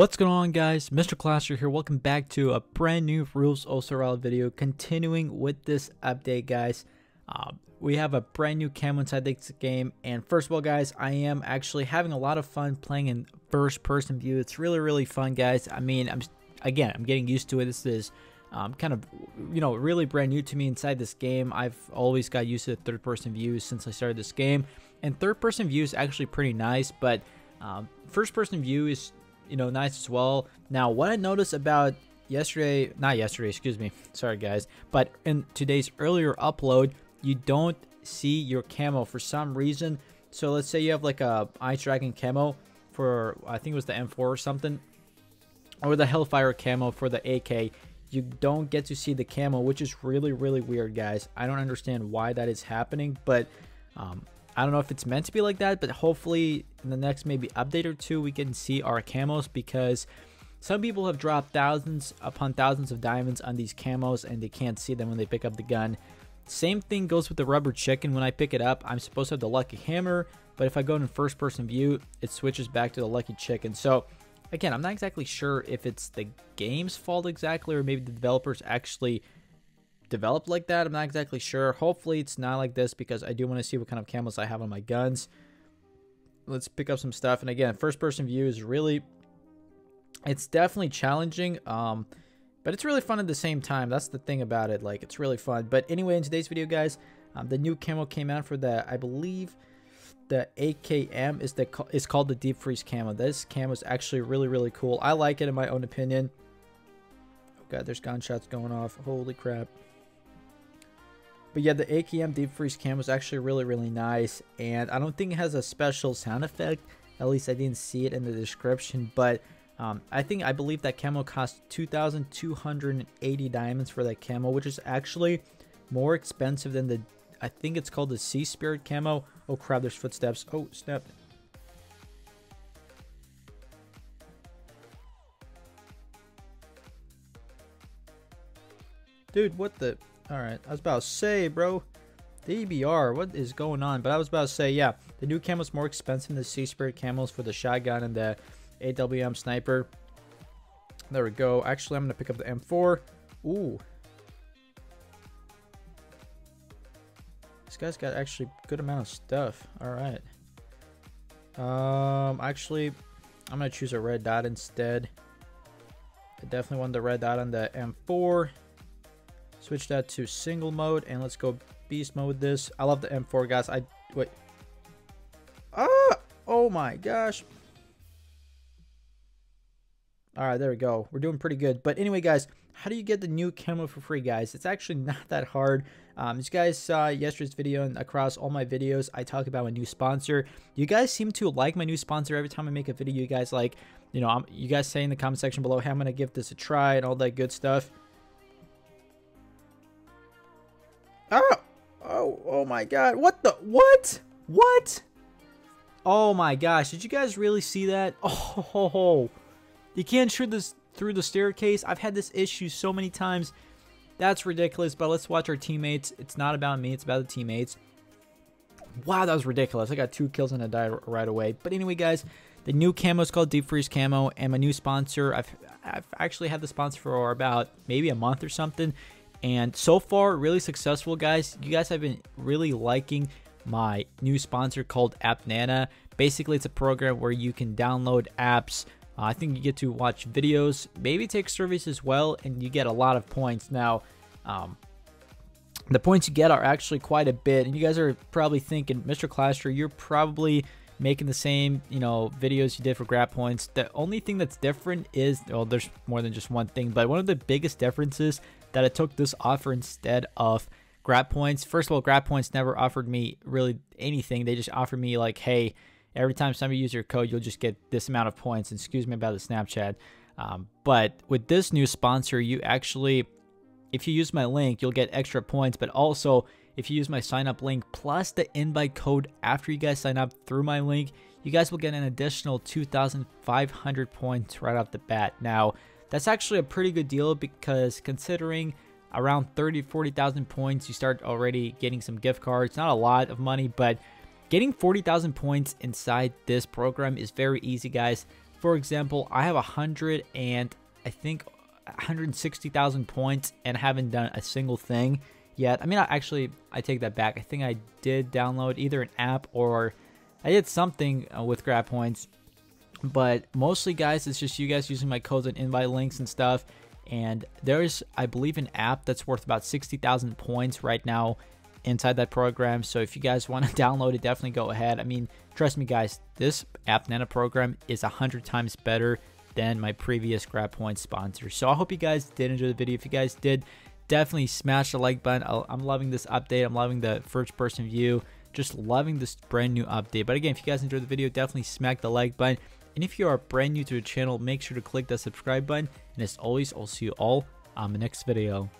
What's going on guys, Mr. Clasher here, welcome back to a brand new Rules of Survival video, continuing with this update guys. Uh, we have a brand new camo inside this game, and first of all guys, I am actually having a lot of fun playing in first person view, it's really really fun guys, I mean, I'm again, I'm getting used to it, this is um, kind of, you know, really brand new to me inside this game. I've always got used to third person views since I started this game, and third person view is actually pretty nice, but um, first person view is you know, nice as well. Now, what I noticed about yesterday, not yesterday, excuse me, sorry guys, but in today's earlier upload, you don't see your camo for some reason. So let's say you have like a Ice Dragon camo for, I think it was the M4 or something, or the Hellfire camo for the AK. You don't get to see the camo, which is really, really weird, guys. I don't understand why that is happening, but um, I don't know if it's meant to be like that, but hopefully in the next maybe update or two, we can see our camos because some people have dropped thousands upon thousands of diamonds on these camos and they can't see them when they pick up the gun. Same thing goes with the rubber chicken. When I pick it up, I'm supposed to have the lucky hammer, but if I go in first person view, it switches back to the lucky chicken. So again, I'm not exactly sure if it's the game's fault exactly or maybe the developers actually developed like that. I'm not exactly sure. Hopefully it's not like this because I do want to see what kind of camos I have on my guns. Let's pick up some stuff. And again, first person view is really, it's definitely challenging. Um, but it's really fun at the same time. That's the thing about it. Like, it's really fun. But anyway, in today's video, guys, um, the new camo came out for the, I believe, the AKM is the is called the deep freeze camo. This camo is actually really really cool. I like it in my own opinion. Oh god, there's gunshots going off. Holy crap. But yeah, the AKM Deep Freeze cam was actually really, really nice. And I don't think it has a special sound effect. At least I didn't see it in the description. But um, I think, I believe that camo cost 2,280 diamonds for that camo, which is actually more expensive than the, I think it's called the Sea Spirit camo. Oh crap, there's footsteps. Oh, snap. Dude, what the? Alright, I was about to say, bro. The EBR, what is going on? But I was about to say, yeah, the new camo is more expensive than the Sea Spirit camos for the shotgun and the AWM sniper. There we go. Actually, I'm going to pick up the M4. Ooh. This guy's got actually good amount of stuff. Alright. Um, actually, I'm going to choose a red dot instead. I definitely want the red dot on the M4. Switch that to single mode and let's go beast mode this. I love the M4 guys. I wait. Ah! Oh my gosh. All right, there we go. We're doing pretty good. But anyway, guys, how do you get the new camo for free, guys? It's actually not that hard. Um, you guys saw yesterday's video and across all my videos, I talk about my new sponsor. You guys seem to like my new sponsor every time I make a video. You guys like, you know, I'm, you guys say in the comment section below, hey, I'm going to give this a try and all that good stuff. Oh, my god. What the? What? What? Oh my gosh. Did you guys really see that? Oh, you can't shoot this through the staircase. I've had this issue so many times. That's ridiculous, but let's watch our teammates. It's not about me, it's about the teammates. Wow, that was ridiculous. I got two kills and I died right away. But anyway, guys, the new camo is called Deep Freeze Camo, and my new sponsor, I've, I've actually had the sponsor for about maybe a month or something. And so far, really successful, guys. You guys have been really liking my new sponsor called App Nana. Basically, it's a program where you can download apps. Uh, I think you get to watch videos, maybe take surveys as well, and you get a lot of points. Now, um, the points you get are actually quite a bit, and you guys are probably thinking, Mr. Clasher, you're probably making the same, you know, videos you did for grab points. The only thing that's different is, well, there's more than just one thing, but one of the biggest differences that I took this offer instead of grab points. First of all, grab points never offered me really anything. They just offered me like, hey, every time somebody uses your code, you'll just get this amount of points. And excuse me about the Snapchat. Um, but with this new sponsor, you actually, if you use my link, you'll get extra points. But also, if you use my sign up link plus the invite code after you guys sign up through my link, you guys will get an additional 2,500 points right off the bat. Now, that's actually a pretty good deal because considering around 30 40,000 points you start already getting some gift cards not a lot of money but getting 40,000 points inside this program is very easy guys for example, I have a hundred and I think 160,000 points and haven't done a single thing yet. I mean, I actually, I take that back. I think I did download either an app or I did something uh, with grab points. But mostly, guys, it's just you guys using my codes and invite links and stuff. And there's, I believe, an app that's worth about 60,000 points right now inside that program. So if you guys want to download it, definitely go ahead. I mean, trust me, guys, this App Nana program is a hundred times better than my previous grab point sponsor. So I hope you guys did enjoy the video. If you guys did, definitely smash the like button. I'm loving this update. I'm loving the first person view. Just loving this brand new update. But again, if you guys enjoyed the video, definitely smack the like button. And if you are brand new to the channel, make sure to click that subscribe button. And as always, I'll see you all on the next video.